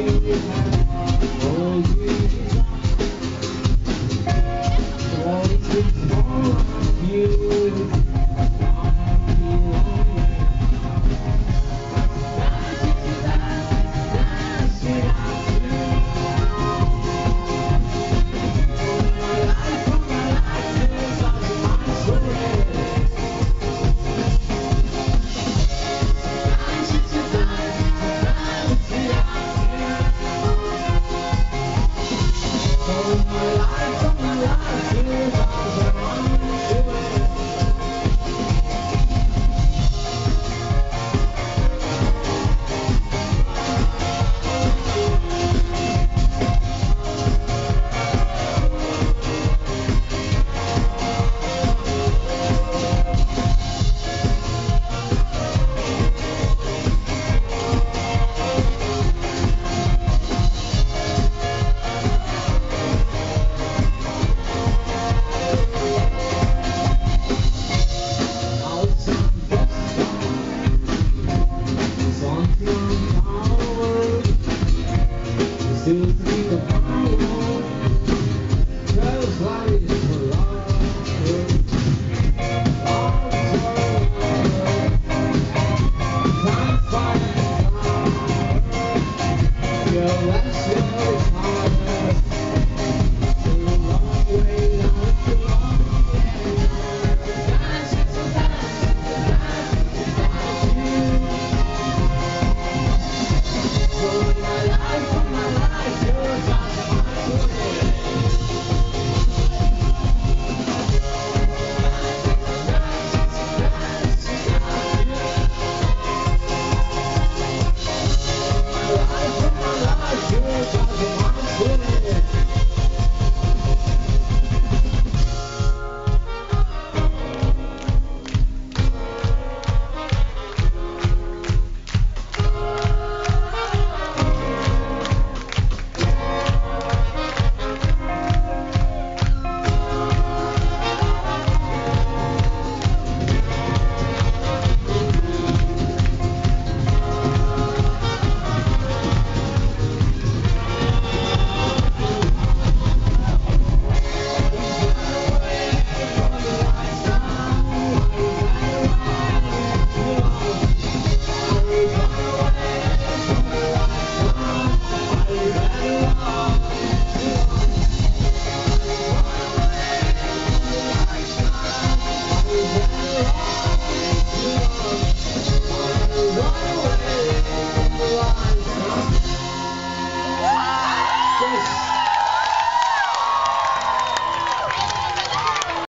you.